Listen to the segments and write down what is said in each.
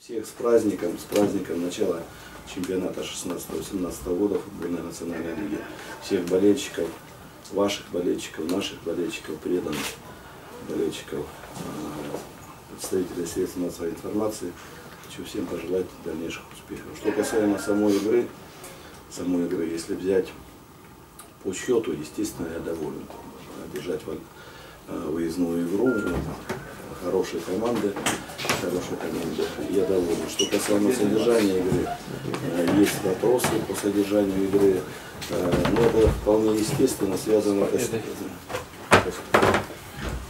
Всех с праздником, с праздником начала чемпионата 16-18 года футбольной национальной лиги. Всех болельщиков, ваших болельщиков, наших болельщиков, преданных болельщиков, э, представителей средств массовой информации. Хочу всем пожелать дальнейших успехов. Что касаемо самой игры, самой игры, если взять по счету, естественно, я доволен. Держать э, выездную игру, хорошие команды, хорошие команды. Я доволен. Что касаемо содержания игры, э, есть вопросы по содержанию игры. Э, Но это вполне естественно, связано это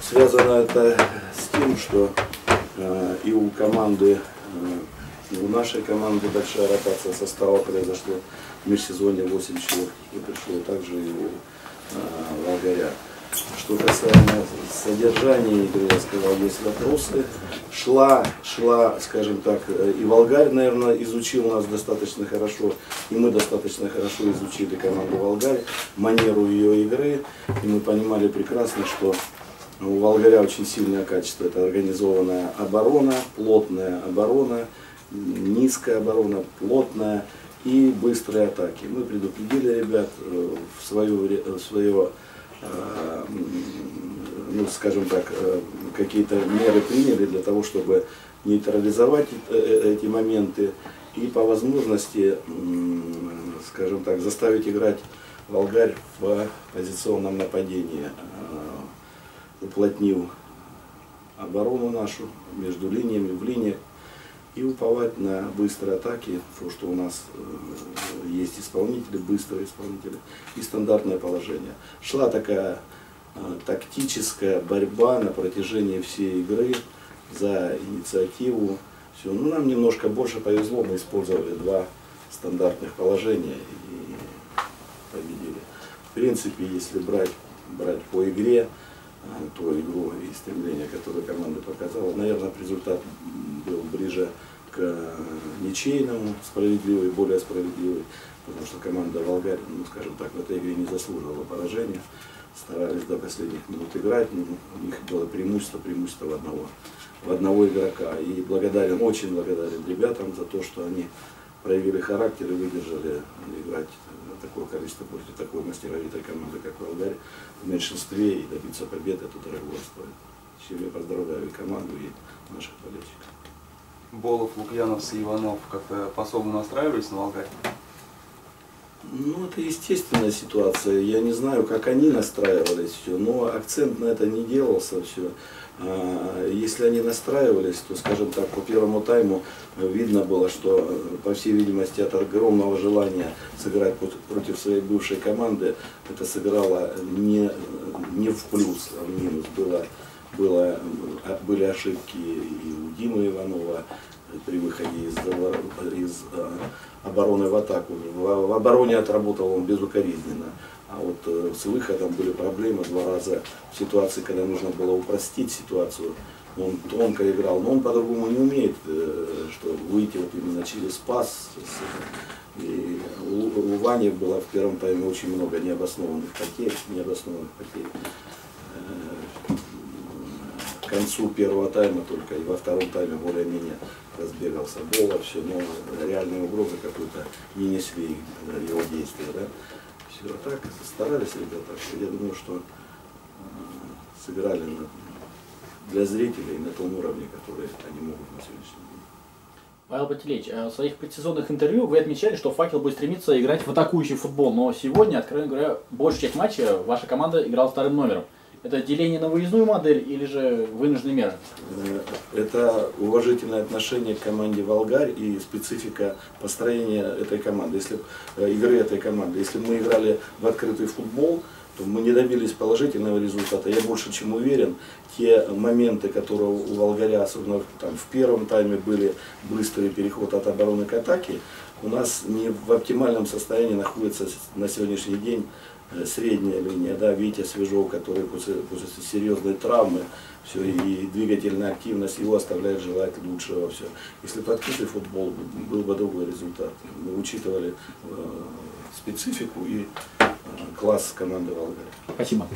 связано это с тем, что э, и у команды, и у нашей команды большая ротация состава произошла в межсезонье 8 человек и пришло также и у Волгаря. Что касаемо содержания игры, я сказал, есть вопросы. Шла, шла, скажем так, и Волгарь, наверное, изучил нас достаточно хорошо, и мы достаточно хорошо изучили команду Волгарь, манеру ее игры, и мы понимали прекрасно, что у Волгаря очень сильное качество. Это организованная оборона, плотная оборона, низкая оборона, плотная и быстрые атаки. Мы предупредили ребят э, в свое, в свое Э, ну, скажем так, э, какие-то меры приняли для того, чтобы нейтрализовать э, эти моменты и по возможности, скажем так, заставить играть Волгарь в позиционном нападении, уплотнив оборону нашу между линиями, в линиях и уповать на быстрые атаки, то, что у нас э, есть исполнители, быстрые исполнители и стандартное положение. Шла такая э, тактическая борьба на протяжении всей игры за инициативу. Все. Ну, нам немножко больше повезло, мы использовали два стандартных положения и победили. В принципе, если брать, брать по игре, э, ту игру и стремление, которое команда показала, наверное, результат был ближе к э, ничейному, справедливый, более справедливый, потому что команда Волгарь, ну скажем так, в этой игре не заслуживала поражения, старались до последних минут играть, но у них было преимущество, преимущество в одного, в одного игрока. И благодарен, очень благодарен ребятам за то, что они проявили характер и выдержали играть такое количество против такой мастеровитой команды, как Волгарь, в меньшинстве и добиться победы, это дорого стоит. Я поздравляю и команду, и наших болельщиков. Болов, Лукьянов и Иванов как-то по-особому настраивались на Волгарь? Ну, это естественная ситуация. Я не знаю, как они настраивались все, но акцент на это не делался все. А, если они настраивались, то, скажем так, по первому тайму видно было, что, по всей видимости, от огромного желания сыграть против своей бывшей команды, это сыграло не, не в плюс, а в минус. Было было, были ошибки и у Димы Иванова при выходе из, из э, обороны в атаку. В, в обороне отработал он безукоризненно. А вот э, с выходом были проблемы два раза в ситуации, когда нужно было упростить ситуацию. Он тонко играл, но он по-другому не умеет, э, что выйти вот именно через пас. И у Вани было в первом тайме очень много необоснованных потерь, необоснованных потерь к концу первого тайма только, и во втором тайме более-менее разбегался Бола, все, но реальные угрозы какой-то не несли его действия, да. Все, а так старались ребята, я думаю, что э, сыграли на, для зрителей на том уровне, который они могут на сегодняшний день. Павел Пателевич, э, в своих предсезонных интервью вы отмечали, что «Факел» будет стремиться играть в атакующий футбол, но сегодня, откровенно говоря, большая часть матча ваша команда играла вторым номером. Это деление на выездную модель или же вынужденные меры? Э, это уважительное отношение к команде «Волгарь» и специфика построения этой команды, если, э, игры этой команды. Если мы играли в открытый футбол, то мы не добились положительного результата. Я больше чем уверен, те моменты, которые у Волгаря, особенно там, в первом тайме были быстрый переход от обороны к атаке, у нас не в оптимальном состоянии находится на сегодняшний день средняя линия, да, Витя Свежов, который после, после серьезной травмы, все, и двигательная активность его оставляет желать лучшего. Все. Если бы открытый футбол, был бы другой результат. Мы учитывали э, специфику и э, класс команды Волгарь. Спасибо.